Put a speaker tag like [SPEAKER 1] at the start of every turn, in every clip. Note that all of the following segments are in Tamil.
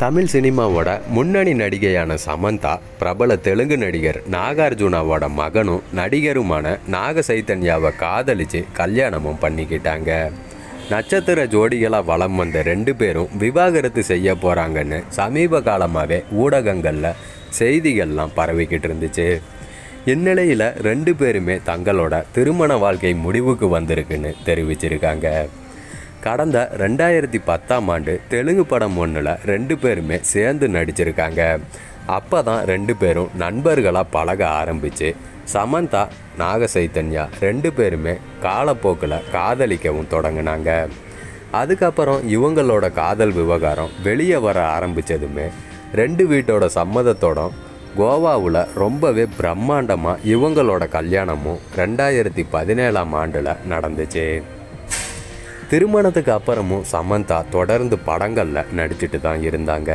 [SPEAKER 1] தமிழ் சினிமாவோட முன்னணி நடிகையான சமந்தா பிரபல தெலுங்கு நடிகர் நாகார்ஜுனாவோட மகனும் நடிகருமான நாக சைத்தன்யாவை காதலிச்சு கல்யாணமும் பண்ணிக்கிட்டாங்க. நட்சத்திர ஜோடிகளாக வலம் வந்த ரெண்டு பேரும் விவாகரத்து செய்ய போகிறாங்கன்னு சமீப காலமாகவே ஊடகங்களில் செய்திகள்லாம் பரவிக்கிட்டு இருந்துச்சு. இந்நிலையில் ரெண்டு பேருமே தங்களோட திருமண வாழ்க்கை முடிவுக்கு வந்திருக்குன்னு தெரிவிச்சிருக்காங்க. கடந்த ரெண்டாயிரத்தி பத்தாம் ஆண்டு தெலுங்கு படம் ஒன்றில் ரெண்டு பேருமே சேர்ந்து நடிச்சிருக்காங்க. அப்போ தான் ரெண்டு பேரும் நண்பர்களாக பழக ஆரம்பித்து சமந்தா நாக சைத்தன்யா ரெண்டு பேருமே காலப்போக்கில் காதலிக்கவும் தொடங்கினாங்க. அதுக்கப்புறம் இவங்களோட காதல் விவகாரம் வெளியே வர ஆரம்பித்ததுமே ரெண்டு வீட்டோட சம்மதத்தோட கோவாவில் ரொம்பவே பிரம்மாண்டமாக இவங்களோட கல்யாணமும் ரெண்டாயிரத்தி பதினேழாம் ஆண்டில் நடந்துச்சு. திருமணத்துக்கு அப்புறமும் சமந்தா தொடர்ந்து படங்களில் நடிச்சிட்டு தான் இருந்தாங்க.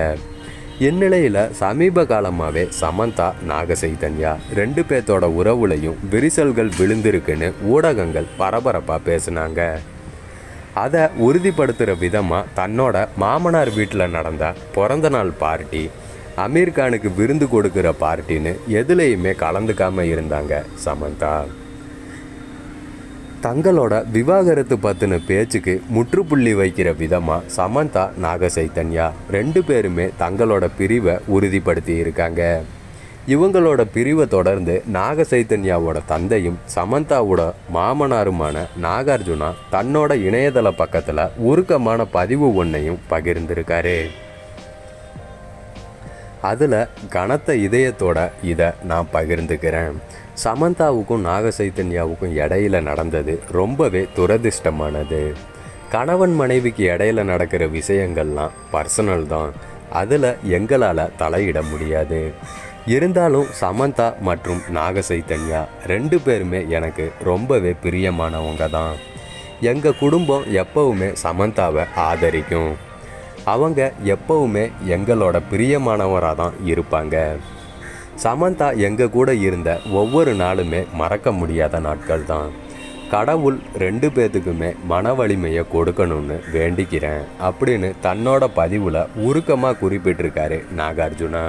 [SPEAKER 1] இந்நிலையில் சமீப காலமாகவே சமந்தா நாகசைதன்யா ரெண்டு பேர்த்தோட உறவுலையும் விரிசல்கள் விழுந்திருக்குன்னு ஊடகங்கள் பரபரப்பாக பேசினாங்க. அதை உறுதிப்படுத்துகிற விதமாக தன்னோட மாமனார் வீட்டில் நடந்த பிறந்தநாள் பார்ட்டி அமீர்கானுக்கு விருந்து கொடுக்குற பார்ட்டின்னு எதுலேயுமே கலந்துக்காமல் இருந்தாங்க சமந்தா. தங்களோட விவாகரத்து பற்றின பேச்சுக்கு முற்றுப்புள்ளி வைக்கிற விதமாக சமந்தா நாகசைத்தன்யா ரெண்டு பேருமே தங்களோட பிரிவை உறுதிப்படுத்தி இருக்காங்க. இவங்களோட பிரிவை தொடர்ந்து நாகசைத்தன்யாவோட தந்தையும் சமந்தாவோட மாமனாருமான நாகார்ஜுனா தன்னோட இணையதள பக்கத்தில் உருக்கமான பதிவு ஒன்றையும் பகிர்ந்திருக்காரு. அதில் கனத்த இதயத்தோட இதை நான் பகிர்ந்துக்கிறேன். சமந்தாவுக்கும் நாகசைத்தன்யாவுக்கும் இடையில நடந்தது ரொம்பவே துரதிர்ஷ்டமானது. கணவன் மனைவிக்கு இடையில நடக்கிற விஷயங்கள்லாம் பர்சனல் தான். அதில் எங்களால் தலையிட முடியாது. இருந்தாலும் சமந்தா மற்றும் நாகசைத்தன்யா ரெண்டு பேருமே எனக்கு ரொம்பவே பிரியமானவங்க தான். எங்கள் குடும்பம் எப்பவுமே சமந்தாவை ஆதரிக்கும். அவங்க எப்பவுமே எங்களோட பிரியமானவராக தான் இருப்பாங்க. சமந்தா எங்கள் கூட இருந்த ஒவ்வொரு நாளுமே மறக்க முடியாத நாட்கள் தான் கடவுள் ரெண்டு பேர்த்துக்குமே மன வலிமையை கொடுக்கணும்னு வேண்டிக்கிறேன் அப்படின்னு தன்னோட பதிவில் உருக்கமாக குறிப்பிட்டிருக்காரு நாகார்ஜுனா.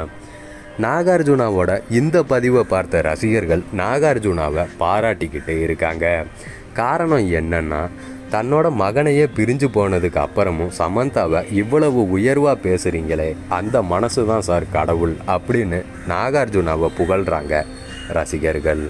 [SPEAKER 1] நாகார்ஜுனாவோட இந்த பதிவை பார்த்த ரசிகர்கள் நாகார்ஜுனாவை பாராட்டிக்கிட்டு இருக்காங்க. காரணம் என்னன்னா தன்னோட மகனையே பிரிஞ்சு போனதுக்கு அப்புறமும் சமந்தாவை இவ்வளவு உயர்வாக பேசுகிறீங்களே அந்த மனசு தான் சார் கடவுள் அப்படின்னு நாகார்ஜுனாவை புகழ்கிறாங்க ரசிகர்கள்.